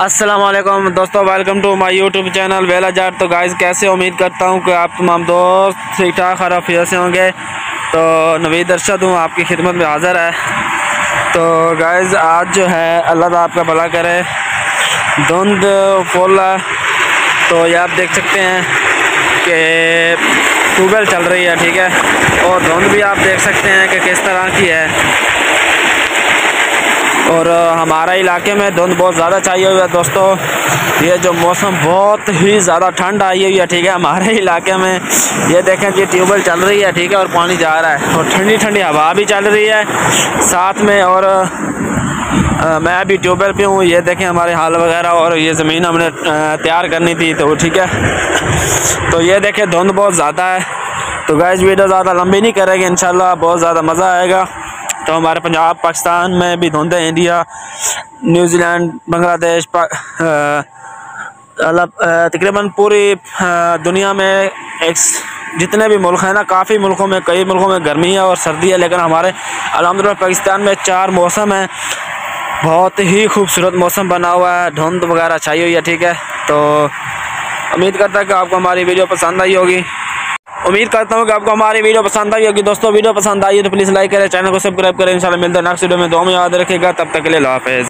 वालेकुम दोस्तों welcome to my YouTube channel वेला जार तो गाइस कैसे उम्मीद करता हूँ कि आप तमाम दोस्त ठीक ठाक खराफिया से होंगे। तो नवीद अरशद हूँ, आपकी खिदमत में हाज़िर है। तो गाइस आज जो है, अल्लाह आपका भला करे। धुंध फुल तो ये आप देख सकते हैं कि ट्यूबवेल चल रही है, ठीक है? और धुंध भी आप देख सकते हैं कि किस तरह की है। और हमारा इलाके में धुंध बहुत ज़्यादा चाहिए हुई है दोस्तों। ये जो मौसम बहुत ही ज़्यादा ठंड आई हुई है ठीक है हमारे इलाके में। ये देखें जी ट्यूबवेल चल रही है ठीक है और पानी जा रहा है। और ठंडी ठंडी हवा भी चल रही है साथ में और आ, मैं अभी ट्यूबवेल पे हूँ। ये देखें हमारे हाल वगैरह और ये ज़मीन हमने तैयार करनी थी तो ठीक है। तो ये देखें धुंध बहुत ज़्यादा है। तो गैस वीडियो ज़्यादा लंबी नहीं करेगी इन बहुत ज़्यादा मज़ा आएगा। तो हमारे पंजाब, पाकिस्तान में भी धुंध है, इंडिया, न्यूजीलैंड, बांग्लादेश तकरीबन पूरी दुनिया में एक जितने भी मुल्क हैं ना, काफ़ी मुल्कों में, कई मुल्कों में गर्मी है और सर्दी है, लेकिन हमारे अलहमदिल्ला पाकिस्तान में चार मौसम हैं। बहुत ही खूबसूरत मौसम बना हुआ है, धुंध वगैरह छाई हुई है, ठीक है? तो उम्मीद करता है कि आपको हमारी वीडियो पसंद आई होगी। उम्मीद करता हूँ कि आपको हमारी वीडियो पसंद आई होगी। दोस्तों, वीडियो पसंद आई है तो प्लीज़ लाइक करें चैनल को सब्सक्राइब करें। इंशाल्लाह मिलते हैं नेक्स्ट वीडियो में। दो में याद रखेगा तब तक के लिए हाफिज़।